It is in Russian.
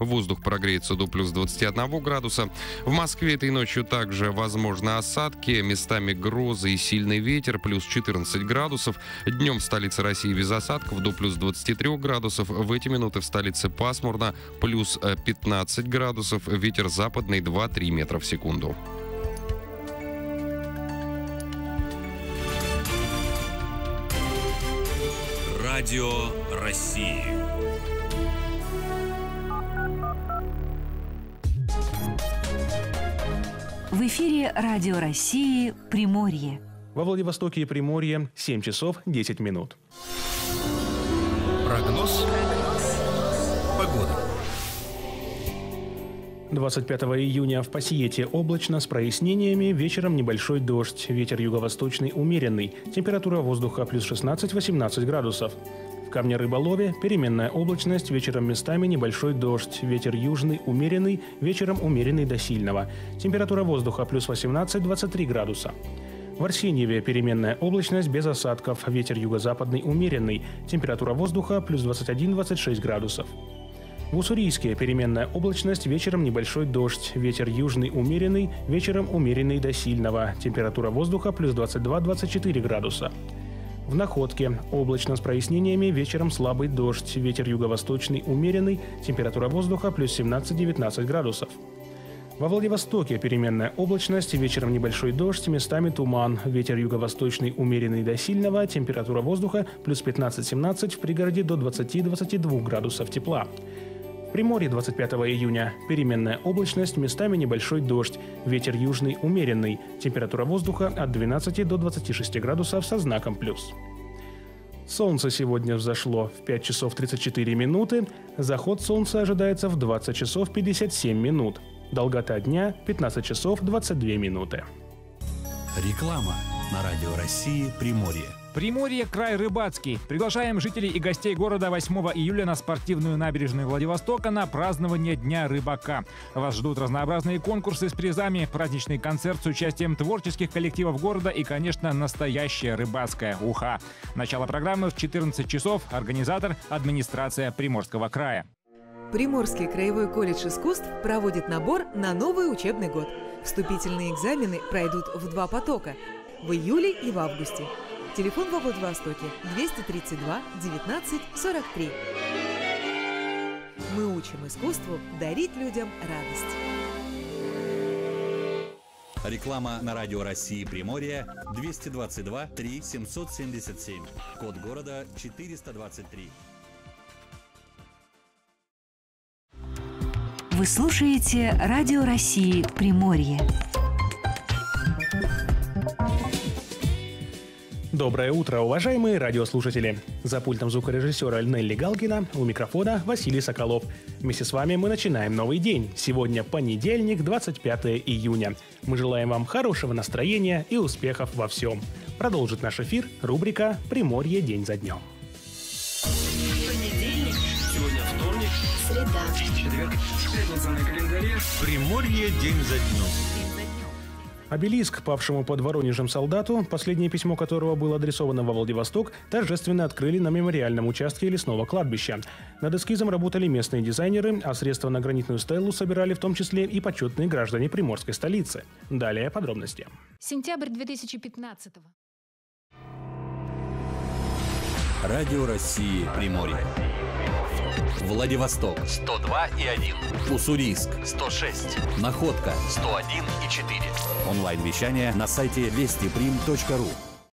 Воздух прогреется до плюс 21 градуса. В Москве этой ночью также возможны осадки, местами грозы и сильный ветер, плюс 14 градусов. Днем в столице России без осадков до плюс 23 градусов. В эти минуты в столице пасмурно, плюс 15 градусов. Ветер западный 2-3 метра в секунду. Радио России. В эфире Радио России «Приморье». Во Владивостоке и Приморье 7 часов 10 минут. Прогноз. Погода. 25 июня в Пассиете облачно с прояснениями, вечером небольшой дождь, ветер юго-восточный умеренный, температура воздуха плюс 16-18 градусов. В камне рыболове переменная облачность, вечером местами небольшой дождь, ветер южный умеренный, вечером умеренный до сильного, температура воздуха плюс 18-23 градуса. В Арсеньеве переменная облачность без осадков, ветер юго-западный умеренный, температура воздуха плюс 21-26 градусов. В Уссурийске переменная облачность, вечером небольшой дождь, ветер южный умеренный, вечером умеренный до сильного, температура воздуха плюс 22-24 градуса. В Находке. Облачно с прояснениями, вечером слабый дождь, ветер юго-восточный умеренный, температура воздуха плюс 17-19 градусов. Во Владивостоке переменная облачность, вечером небольшой дождь, местами туман, ветер юго-восточный умеренный до сильного, температура воздуха плюс 15-17, в пригороде до 20-22 градусов тепла. Приморье 25 июня переменная облачность, местами небольшой дождь, ветер южный умеренный, температура воздуха от 12 до 26 градусов со знаком плюс. Солнце сегодня взошло в 5 часов 34 минуты, заход солнца ожидается в 20 часов 57 минут. Долгота дня 15 часов 22 минуты. Реклама на Радио России Приморье. Приморье – край рыбацкий. Приглашаем жителей и гостей города 8 июля на спортивную набережную Владивостока на празднование Дня рыбака. Вас ждут разнообразные конкурсы с призами, праздничный концерт с участием творческих коллективов города и, конечно, настоящая рыбацкая уха. Начало программы в 14 часов. Организатор – администрация Приморского края. Приморский краевой колледж искусств проводит набор на новый учебный год. Вступительные экзамены пройдут в два потока – в июле и в августе. Телефон во Владивостоке 232 19 43. Мы учим искусству дарить людям радость. Реклама на Радио России Приморье 222 3 777. Код города 423. Вы слушаете Радио России «Приморье». Доброе утро, уважаемые радиослушатели! За пультом звукорежиссера Нелли Галкина, у микрофона Василий Соколов. Вместе с вами мы начинаем новый день. Сегодня понедельник, 25 июня. Мы желаем вам хорошего настроения и успехов во всем. Продолжит наш эфир рубрика «Приморье день за днем». Понедельник. Сегодня вторник. Среда. Четверг. Пятница на календаре. Приморье день за днем. Обелиск, павшему под Воронежем солдату, последнее письмо которого было адресовано во Владивосток, торжественно открыли на мемориальном участке лесного кладбища. Над эскизом работали местные дизайнеры, а средства на гранитную стелу собирали в том числе и почетные граждане приморской столицы. Далее подробности. Сентябрь 2015 -го. Радио России Приморье. Владивосток 102 и 1. Уссурийск 106. Находка 101 и 4. Онлайн-вещание на сайте вестиприм.ру.